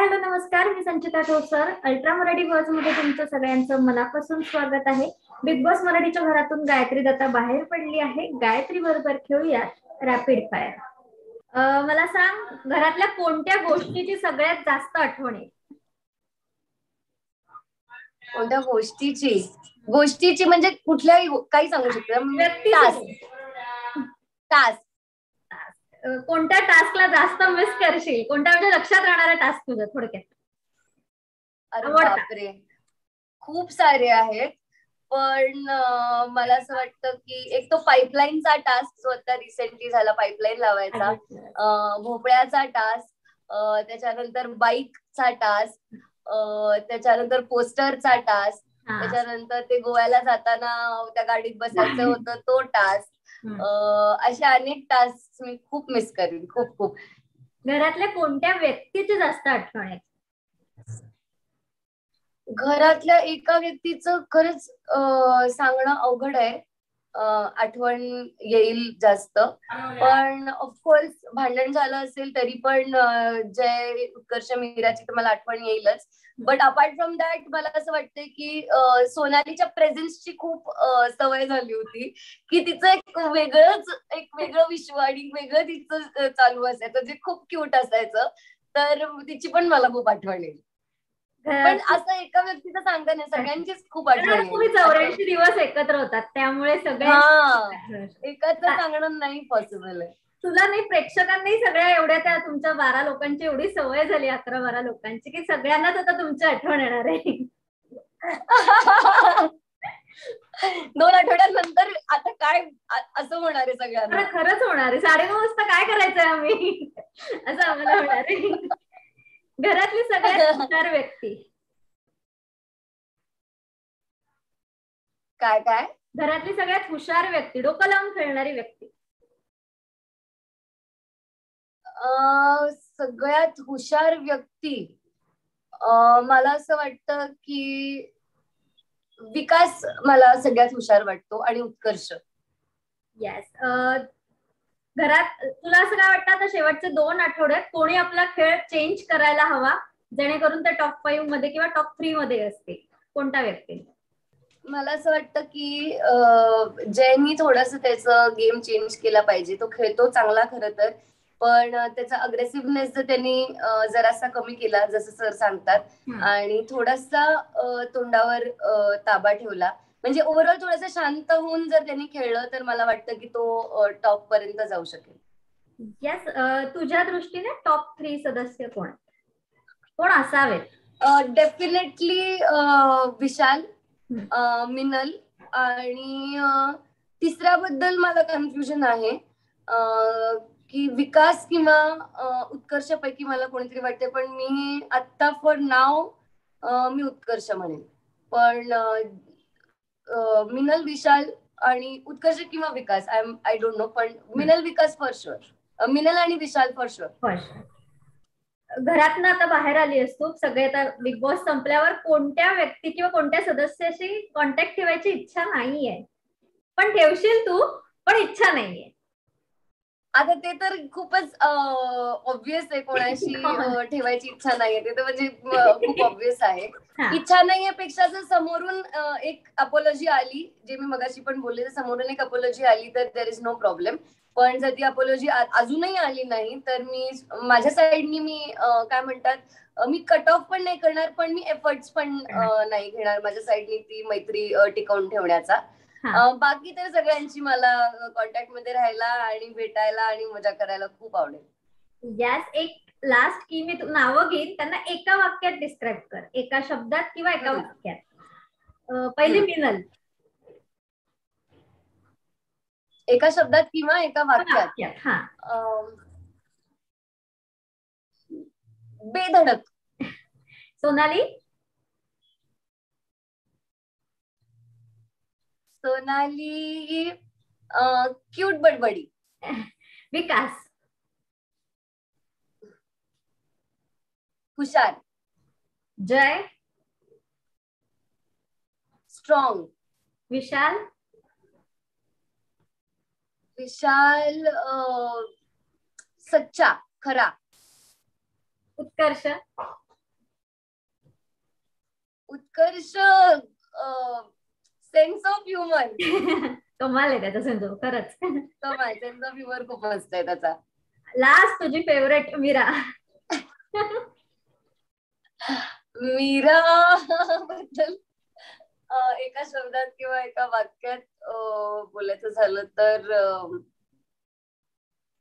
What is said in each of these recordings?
Hello नमस्कार. मी Sanchita Thosar ultra Marathi बॉसमध्ये तुमचं सगळ्यांचं मनापासून स्वागत आहे. बिग बॉस मराठीच्या घरातून गायत्री दत्ता बाहेर पडली आहे. गायत्री बरोबर खेळूया रॅपिड फायर मला सांग घरातल्या कोणत्या गोष्टीची सगळ्यात जास्त आठवण आहे? कोणत्या गोष्टीची? गोष्टीची म्हणजे कुठल्याही काही सांगू शकते. टास्क अं, कोणत्या टास्कला जास्त मिस करशील? कोणत्या म्हणजे लक्षात राहणारा टास्क तुझं थोडक्यात. बापरे. खूप सारे आहेत. पण मला असं वाटतं की एक तो पाईपलाईनचा टास्क जो आता रिसेंटली झाला पाईपलाईन लावायचा. भोपळ्याचा टास्क त्याच्यानंतर बाईकचा टास्क त्याच्यानंतर पोस्टरचा टास्क. त्याच्यानंतर ते गोव्याला जाताना त्या गाडीत बसायचं होतं तो टास्क असे अनेक टास्क मी खूप मिस करेन खूप खूप. घरातल्या कोणत्या व्यक्तीची जास्त आठवण आहे? घरातल्या एका व्यक्तीचं खरंच सांगणं अवघड आहे. आठवण येईल जास्त. पण ऑफकोर्स भांडण झालं असेल तरी पण जय उत्कर्ष मीराची तर मला आठवण येईलच. बट अपार्ट फ्रॉम दॅट मला असं वाटतंय की सोनालीच्या प्रेझेन्सची खूप सवय झाली होती. की तिचं एक वेगळंच एक वेगळं विश्व आणि वेगळं तिचं चालू असायचं जे खूप क्यूट असायचं. तर तिची पण मला खूप आठवण येईल. पण असं एका व्यक्तीचं सांगता नाही सगळ्यांचीच खूप आठवण. चौऱ्याऐंशी दिवस एकत्र होतात त्यामुळे सगळे एकाच सांगणं नाही पॉसिबल आहे. तुला नाही प्रेक्षकांनाही सगळ्या एवढ्या त्या तुमच्या बारा लोकांची एवढी सवय झाली अकरा बारा लोकांची की सगळ्यांनाच आता तुमची आठवण येणार आहे. दोन आठवड्यानंतर आता काय असं होणार आहे सगळ्यांना. खरंच होणार आहे. साडेनऊ वाजता काय करायचंय आम्ही? असं आम्हाला होणार आहे. घरातली सगळ्यात हुशार व्यक्ती. काय काय? घरातली सगळ्यात हुशार व्यक्ती डोकं लावून खेळणारी व्यक्ती. अं, सगळ्यात हुशार व्यक्ती अं, मला असं वाटतं की विकास मला सगळ्यात हुशार वाटतो आणि उत्कर्ष. येस घरात तुला असं काय वाटतं? आता शेवटचे दोन आठवड्यात कोणी आपला खेळ चेंज करायला हवा? जेणेकरून ते टॉप फाईव्हमध्ये किंवा टॉप थ्री मध्ये असते कोणता व्यक्ती? मला असं वाटतं की जयनी थोडस त्याचं गेम चेंज केला पाहिजे तो खेळतो चांगला खरं तर. पण त्याचा अग्रेसिव्हनेस जर त्यांनी जरासा कमी केला जसं सर सांगतात. आणि थोडासा तोंडावर ताबा ठेवला म्हणजे ओव्हरऑल थोडासा शांत होऊन जर त्यांनी खेळलं तर मला वाटतं की तो टॉप पर्यंत जाऊ शकेल. येस तुझ्या दृष्टीने टॉप थ्री सदस्य कोण? कोण असावेत डेफिनेटली विशाल मिनल आणि अं, तिसऱ्याबद्दल मला कन्फ्युजन आहे. की विकास किंवा उत्कर्षपैकी मला कोणीतरी वाटते पण मी आत्ता फॉर नाव मी उत्कर्ष म्हणेन. पण मिनल विशाल आणि उत्कर्ष किंवा Vikas I I don't know पण मिनल विकास फॉर शुअर मिनल आणि विशाल फॉर शुअर घरातनं आता बाहेर आली असतो सगळे आता बिग बॉस संपल्यावर कोणत्या व्यक्ती किंवा कोणत्या सदस्याशी कॉन्टॅक्ट ठेवायची इच्छा नाहीये. पण ठेवशील तू पण इच्छा नाहीये. आता ते तर खूपच ऑब्विस आहे कोणाशी अं, ठेवायची इच्छा नाहीये. ते तर म्हणजे खूप ऑब्विस आहे. हा. इच्छा नाहीये पेक्षा जर समोरून एक अपोलॉजी आली जे मी मगाशी पण बोलले जर समोरून एक अपोलॉजी आली तर देर इज नो प्रॉब्लेम पण जर ती अपोलॉजी अजूनही आली नाही तर मी माझ्या साईडनी मी काय म्हणतात मी कट ऑफ पण नाही करणार पण मी एफर्ट्स पण नाही घेणार माझ्या साईडनी ती मैत्री टिकवून ठेवण्याचा. हा. बाकी तर सगळ्यांची मला कॉन्टॅक्टमध्ये राहायला आणि भेटायला आणि मजा करायला खूप आवडेल. यस एक लास्ट की मी नावं घेईन त्यांना एका वाक्यात डिस्क्राईब कर. एका शब्दात किंवा एका. वाक्यात. पहिली. मिनल एका शब्दात किंवा एका वाक्यात? हा. बेधडक. सोनाली? सोनाली क्यूट बडबडी. विकास. हुशार. जय. स्ट्रॉंग विशाल. विशाल सच्चा खरा. Utkarsh. Utkarsh sense of humour कमाल आहे त्याचा संजू खरंच. कमाल सेन्स ऑफ ह्युमर खूप मस्त आहे त्याचा. लास्ट तुझी फेवरेट मीरा. मीरा बद्दल एका शब्दात किंवा एका वाक्यात बोलायचं झालं तर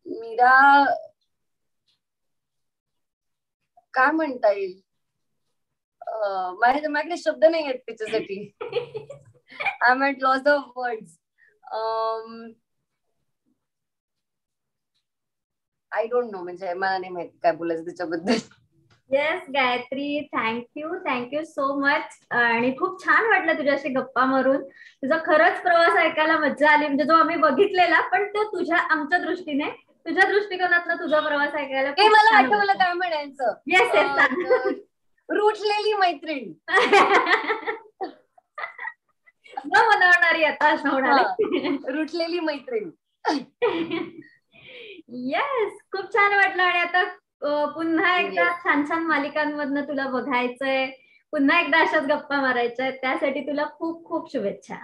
मीरा काय म्हणता येईल? माझ्या माझ्याकडे शब्द नाही आहेत तिच्यासाठी. I am at loss of words I don't know म्हणजे मला नाही माहिती काय बोलायचं त्याच्याबद्दल. Yes Gayatri thank you thank you so much आणि खूप छान वाटलं तुझ्याशी गप्पा मारून. तुझा खरंच प्रवास ऐकायला मज्जा आली म्हणजे जो आम्ही बघितलेला पण तो तुझ्या आमच्या दृष्टीने तुझ्या दृष्टिकोनातनं तुझा प्रवास ऐकायला हे मला आठवलं काय म्हणायचं? येस तर रुठलेली मैत्रीण. मनवणारी आता असं होणार. रुठलेली मैत्रीण. येस खूप छान वाटलं आणि आता पुन्हा एकदा. छान छान मालिकांमधनं तुला बघायचंय. पुन्हा एकदा अशाच गप्पा मारायच्या त्यासाठी तुला खूप खूप शुभेच्छा.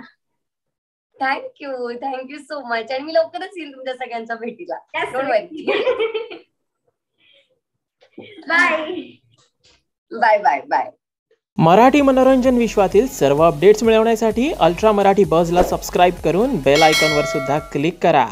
थँक्यू थँक्यू सो मच आणि मी लवकरच येईल तुमच्या सगळ्यांच्या भेटीला. Bye bye bye bye Marathi मनोरंजन विश्वातील सर्व अपडेट्स मिळवण्यासाठी अल्ट्रा मराठी बजला सबस्क्राईब करून बेल आयकॉनवर सुद्धा क्लिक करा.